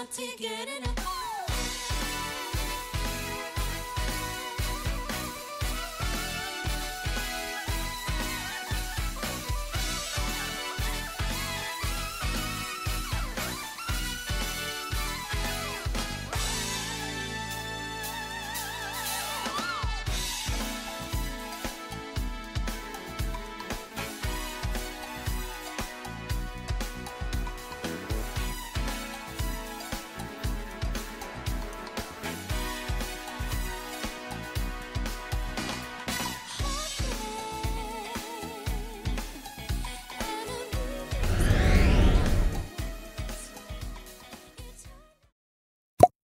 not to get enough.